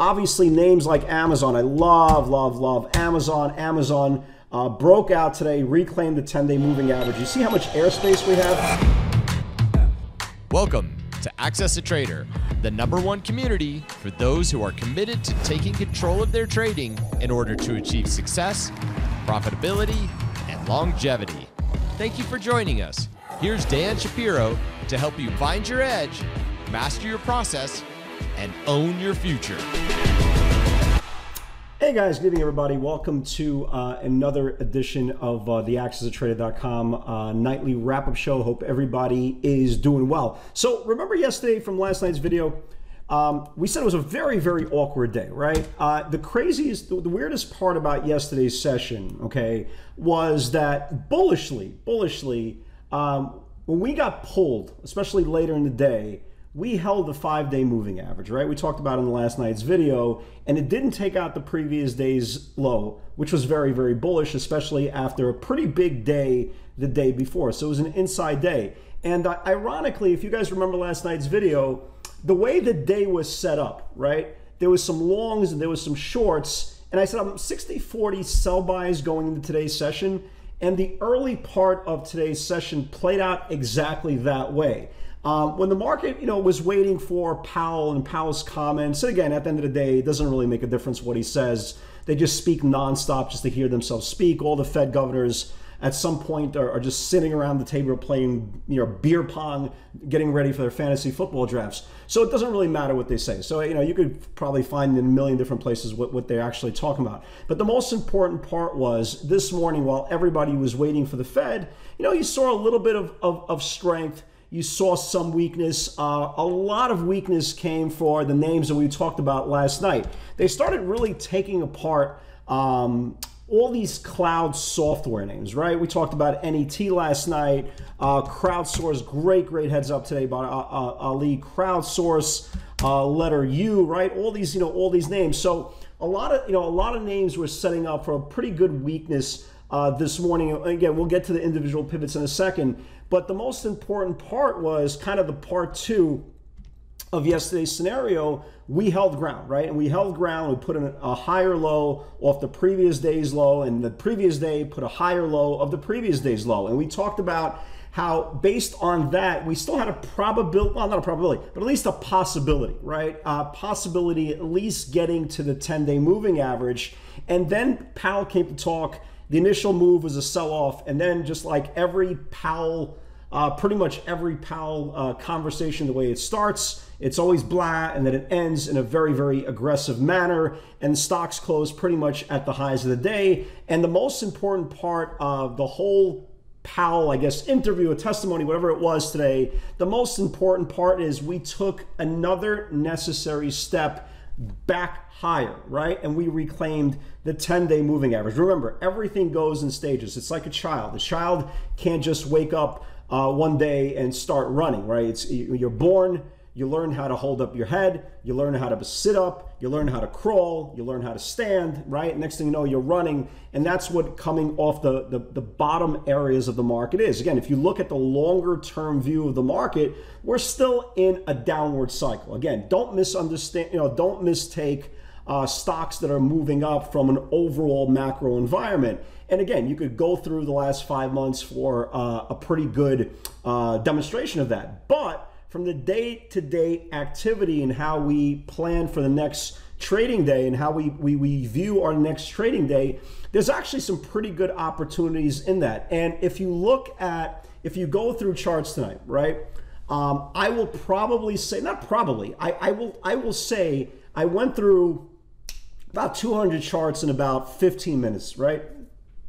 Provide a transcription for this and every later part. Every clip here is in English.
Obviously, names like Amazon, I love, love, love Amazon. Amazon uh, broke out today, reclaimed the 10 day moving average. You see how much airspace we have? Welcome to Access a Trader, the number one community for those who are committed to taking control of their trading in order to achieve success, profitability, and longevity. Thank you for joining us. Here's Dan Shapiro to help you find your edge, master your process, and own your future. Hey guys, good evening everybody. Welcome to uh, another edition of uh, the AccessATrader.com uh, nightly wrap-up show. Hope everybody is doing well. So remember yesterday from last night's video, um, we said it was a very, very awkward day, right? Uh, the craziest, the, the weirdest part about yesterday's session, okay, was that bullishly, bullishly, um, when we got pulled, especially later in the day, we held the five day moving average, right? We talked about in the last night's video, and it didn't take out the previous day's low, which was very, very bullish, especially after a pretty big day the day before. So it was an inside day. And uh, ironically, if you guys remember last night's video, the way the day was set up, right? There was some longs and there was some shorts. And I said, I'm 60 40 sell buys going into today's session. And the early part of today's session played out exactly that way. Um, when the market, you know, was waiting for Powell and Powell's comments, and again, at the end of the day, it doesn't really make a difference what he says. They just speak nonstop just to hear themselves speak. All the Fed governors at some point are, are, just sitting around the table playing, you know, beer pong, getting ready for their fantasy football drafts. So it doesn't really matter what they say. So, you know, you could probably find in a million different places what, what they're actually talking about. But the most important part was this morning, while everybody was waiting for the Fed, you know, you saw a little bit of, of, of strength you saw some weakness. Uh, a lot of weakness came for the names that we talked about last night. They started really taking apart um, all these cloud software names, right? We talked about NET last night. Uh, crowdsource, great, great heads up today about uh, uh, Ali. Crowdsource, uh, letter U, right? All these, you know, all these names. So a lot of, you know, a lot of names were setting up for a pretty good weakness uh, this morning. Again, we'll get to the individual pivots in a second. But the most important part was kind of the part two of yesterday's scenario. We held ground, right? And we held ground. We put in a higher low off the previous day's low, and the previous day put a higher low of the previous day's low. And we talked about how based on that we still had a probability well not a probability but at least a possibility right possibility at least getting to the 10 day moving average and then powell came to talk the initial move was a sell off, and then just like every Powell, uh, pretty much every Powell uh, conversation, the way it starts, it's always blah, and then it ends in a very, very aggressive manner. And stocks close pretty much at the highs of the day. And the most important part of the whole Powell, I guess, interview, a testimony, whatever it was today, the most important part is we took another necessary step back higher, right? And we reclaimed the 10 day moving average. Remember, everything goes in stages. It's like a child. The child can't just wake up uh, one day and start running, right? It's you're born you learn how to hold up your head, you learn how to sit up, you learn how to crawl, you learn how to stand, right? Next thing you know, you're running, and that's what coming off the, the, the bottom areas of the market is. Again, if you look at the longer term view of the market, we're still in a downward cycle. Again, don't misunderstand, you know, don't mistake uh, stocks that are moving up from an overall macro environment. And again, you could go through the last five months for uh, a pretty good uh, demonstration of that. But from the day to day activity and how we plan for the next trading day and how we, we, we view our next trading day, there's actually some pretty good opportunities in that. And if you look at, if you go through charts tonight, right? Um, I will probably say, not probably, I, I will I will say I went through about 200 charts in about 15 minutes, right?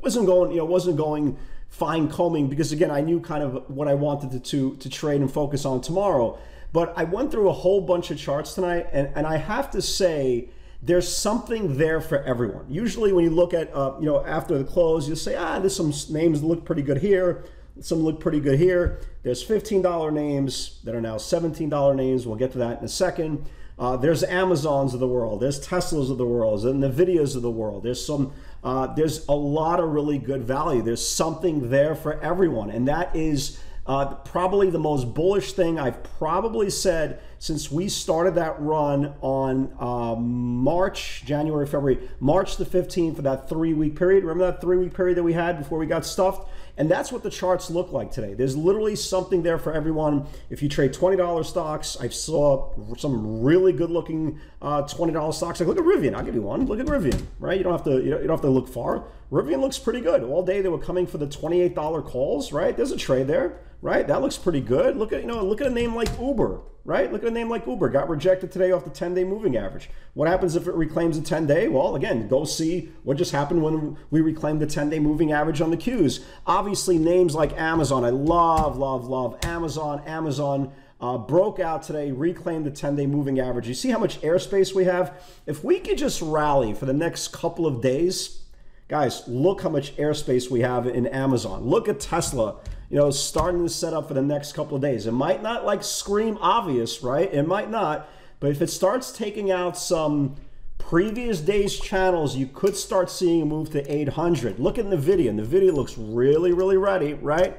Wasn't going, you know, wasn't going fine combing because again, I knew kind of what I wanted to, to, to trade and focus on tomorrow. But I went through a whole bunch of charts tonight, and, and I have to say, there's something there for everyone. Usually, when you look at, uh, you know, after the close, you'll say, ah, there's some names look pretty good here, some look pretty good here. There's $15 names that are now $17 names. We'll get to that in a second. Uh, there's Amazons of the world, there's Teslas of the world, there's Nvidias of the world. There's some, uh, there's a lot of really good value. There's something there for everyone, and that is uh, probably the most bullish thing I've probably said since we started that run on uh, March, January, February, March the 15th for that three week period. Remember that three week period that we had before we got stuffed? And that's what the charts look like today. There's literally something there for everyone. If you trade $20 stocks, I saw some really good looking uh, $20 stocks. Like look at Rivian. I'll give you one. Look at Rivian, right? You don't have to you don't, have to look far. Rivian looks pretty good. All day they were coming for the $28 calls, right? There's a trade there, right? That looks pretty good. Look at you know, look at a name like Uber, right? Look at a name like Uber. Got rejected today off the 10-day moving average. What happens if it reclaims a 10-day? Well, again, go see what just happened when we reclaimed the 10-day moving average on the Qs. Obviously, names like Amazon. I love, love, love Amazon. Amazon uh, broke out today, reclaimed the 10-day moving average. You see how much airspace we have? If we could just rally for the next couple of days, guys, look how much airspace we have in Amazon. Look at Tesla you know, starting to set up for the next couple of days. It might not like scream obvious, right? It might not, but if it starts taking out some previous day's channels, you could start seeing a move to 800. Look at NVIDIA. NVIDIA looks really, really ready, right?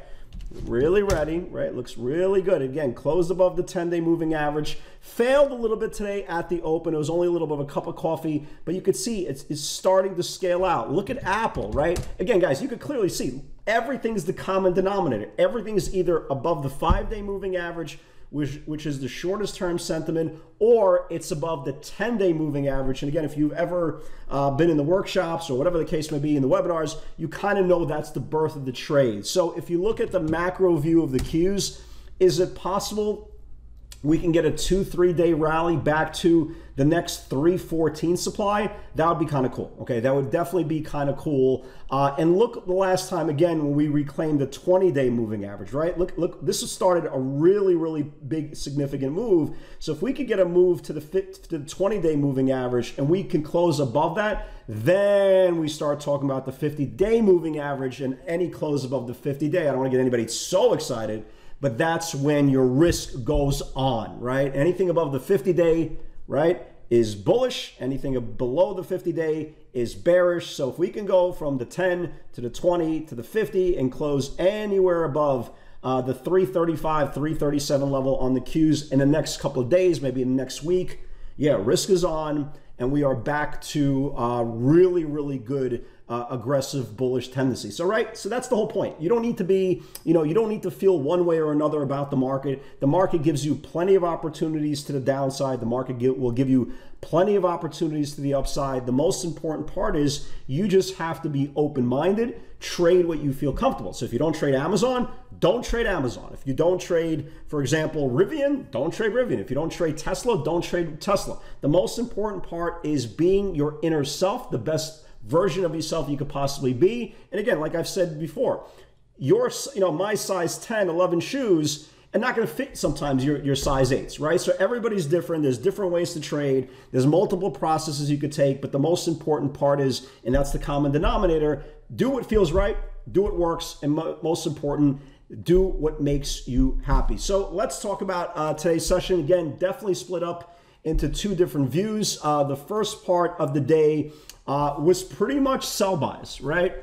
Really ready, right? Looks really good. Again, closed above the 10-day moving average. Failed a little bit today at the open. It was only a little bit of a cup of coffee, but you could see it's, it's starting to scale out. Look at Apple, right? Again, guys, you could clearly see everything's the common denominator. Everything is either above the five day moving average, which, which is the shortest term sentiment, or it's above the 10 day moving average. And again, if you've ever uh, been in the workshops or whatever the case may be in the webinars, you kind of know that's the birth of the trade. So if you look at the macro view of the Qs, is it possible we can get a two, three day rally back to the next 314 supply, that would be kind of cool. Okay, that would definitely be kind of cool. Uh, and look the last time again when we reclaimed the 20 day moving average, right? Look, look, this has started a really, really big, significant move. So if we could get a move to the, to the 20 day moving average and we can close above that, then we start talking about the 50 day moving average and any close above the 50 day. I don't want to get anybody so excited but that's when your risk goes on, right? Anything above the 50 day, right, is bullish. Anything below the 50 day is bearish. So if we can go from the 10 to the 20 to the 50 and close anywhere above uh, the 335, 337 level on the Qs in the next couple of days, maybe in the next week, yeah, risk is on and we are back to uh, really, really good uh, aggressive bullish tendency. So right, so that's the whole point. You don't need to be, you know, you don't need to feel one way or another about the market. The market gives you plenty of opportunities to the downside. The market will give you plenty of opportunities to the upside. The most important part is you just have to be open-minded, trade what you feel comfortable. So if you don't trade Amazon, don't trade Amazon. If you don't trade, for example, Rivian, don't trade Rivian. If you don't trade Tesla, don't trade Tesla. The most important part is being your inner self, the best version of yourself you could possibly be. And again, like I've said before, your, you know, my size 10, 11 shoes are not going to fit sometimes your, your size 8s, right? So everybody's different. There's different ways to trade. There's multiple processes you could take, but the most important part is, and that's the common denominator, do what feels right, do what works, and mo most important, do what makes you happy. So let's talk about uh, today's session. Again, definitely split up into two different views. Uh, the first part of the day uh, was pretty much sell buys, right?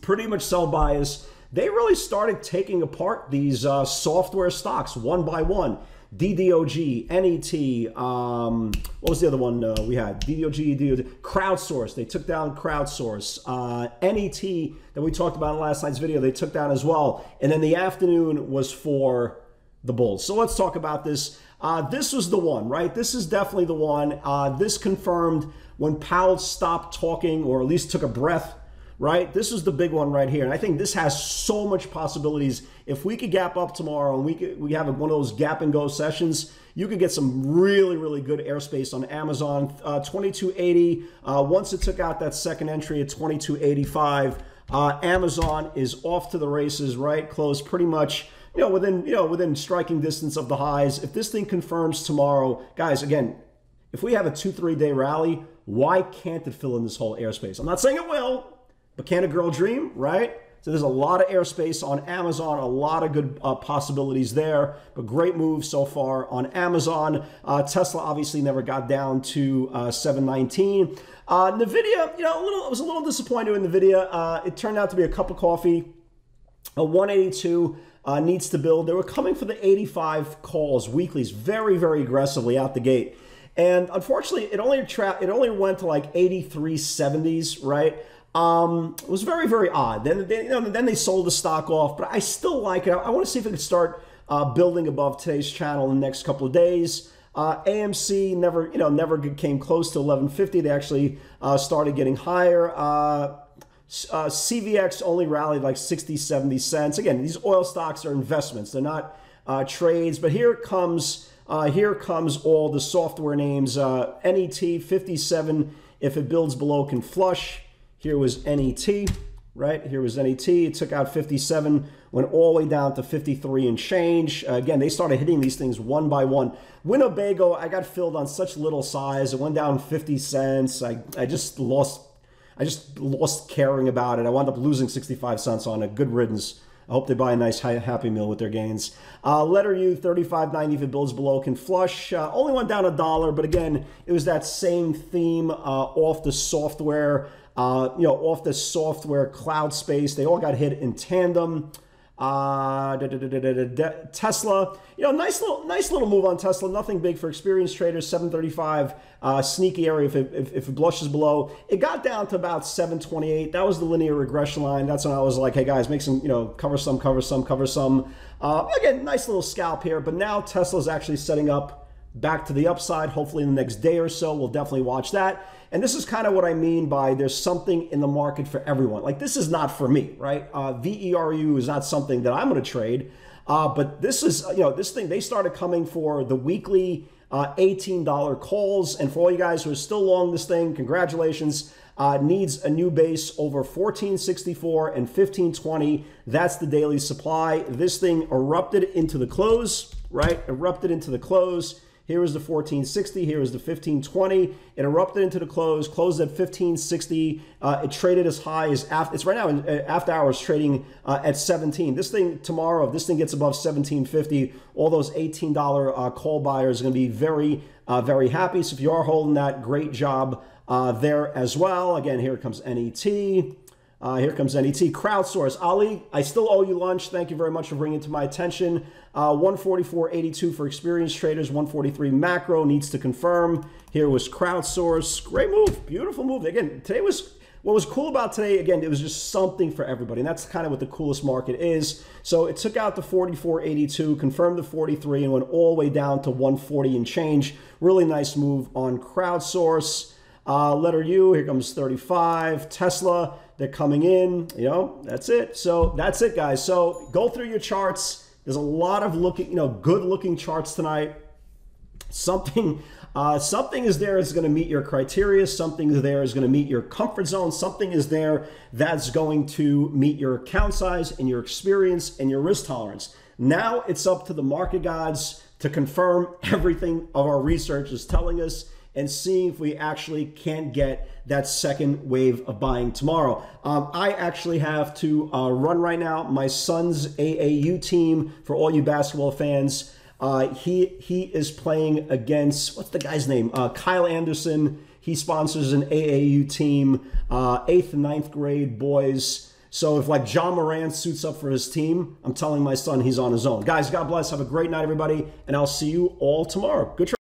Pretty much sell buys. They really started taking apart these uh, software stocks one by one. DDOG, NET, um, what was the other one uh, we had? DDOG, DDOG, Crowdsource. They took down Crowdsource. Uh, NET that we talked about in last night's video, they took down as well. And then the afternoon was for the Bulls. So let's talk about this. Uh, this was the one, right? This is definitely the one. Uh, this confirmed when Powell stopped talking or at least took a breath, right? This is the big one right here. And I think this has so much possibilities. If we could gap up tomorrow and we could, we have one of those gap and go sessions, you could get some really, really good airspace on Amazon. Uh, 2280, uh, once it took out that second entry at 2285, uh, Amazon is off to the races, right? Closed pretty much you know, within you know within striking distance of the highs. If this thing confirms tomorrow, guys, again, if we have a two three day rally, why can't it fill in this whole airspace? I'm not saying it will, but can a girl dream, right? So there's a lot of airspace on Amazon, a lot of good uh, possibilities there, but great move so far on Amazon. Uh, Tesla obviously never got down to uh, 719. Uh, Nvidia, you know, a little, I was a little disappointed in Nvidia. Uh, it turned out to be a cup of coffee, a 182. Uh, needs to build. They were coming for the 85 calls weeklies very, very aggressively out the gate. And unfortunately, it only tra- it only went to like 83 70s, right? Um, it was very, very odd. Then, they, you know, then they sold the stock off, but I still like it. I, I want to see if it could start uh, building above today's channel in the next couple of days. Uh, AMC never, you know, never came close to 1150. They actually uh, started getting higher. Uh, uh CVX only rallied like 60, 70 cents. Again, these oil stocks are investments; they're not uh, trades. But here comes, uh, here comes all the software names. NET 57. If it builds below, can flush. Here was NET right? Here was NET. It took out 57, went all the way down to 53 and change. Uh, again, they started hitting these things one by one. Winnebago, I got filled on such little size. It went down 50 cents. I, I just lost I just lost caring about it. I wound up losing 65 cents on it. Good riddance. I hope they buy a nice Happy Meal with their gains. Uh, letter U, 35.90 if it builds below can flush. Uh, only went down a dollar, but again, it was that same theme uh, off the software uh, you know, off the software cloud space. They all got hit in tandem. Uh, Tesla, you know, nice little, nice little move on Tesla. Nothing big for experienced traders. 735, uh, sneaky area if it, if, if it blushes below. It got down to about 728. That was the linear regression line. That's when I was like, hey guys, make some, you know, cover some, cover some, cover some. Uh, again, nice little scalp here. But now Tesla's actually setting up back to the upside. Hopefully in the next day or so, we'll definitely watch that. And this is kind of what I mean by there's something in the market for everyone. Like this is not for me, right? Uh, VERU is not something that I'm going to trade. Uh, but this is, you know, this thing, they started coming for the weekly uh, $18 calls. And for all you guys who are still long this thing, congratulations. Uh, needs a new base over 1464 and 1520. That's the daily supply. This thing erupted into the close, right? Erupted into the close. Here is the 1460. Here is the 1520. It erupted into the close, closed at 1560. Uh, it traded as high as after, it's right now in, uh, after hours trading uh, at 17. This thing tomorrow, if this thing gets above 1750, all those $18 uh, call buyers are going to be very, uh, very happy. So if you are holding that, great job uh, there as well. Again, here comes NET. Uh, here comes NET. Crowdsource. Ali, I still owe you lunch. Thank you very much for bringing it to my attention. Uh, 144.82 for experienced traders. 143 macro needs to confirm. Here was Crowdsource. Great move. Beautiful move. Again, today was what was cool about today, again, it was just something for everybody. And that's kind of what the coolest market is. So it took out the 44.82, confirmed the 43, and went all the way down to 140 and change. Really nice move on Crowdsource. Uh, letter U, here comes 35. Tesla, they're coming in. You know, that's it. So that's it, guys. So go through your charts. There's a lot of looking, you know, good looking charts tonight. Something, uh, something is there is going to meet your criteria. Something there is going to meet your comfort zone. Something is there that's going to meet your account size and your experience and your risk tolerance. Now it's up to the market gods to confirm everything of our research is telling us and seeing if we actually can't get that second wave of buying tomorrow. Um, I actually have to uh, run right now. My son's AAU team, for all you basketball fans, uh, he he is playing against what's the guy's name? Uh, Kyle Anderson. He sponsors an AAU team, uh, eighth and ninth grade boys. So if like John Morant suits up for his team, I'm telling my son he's on his own. Guys, God bless. Have a great night, everybody, and I'll see you all tomorrow. Good.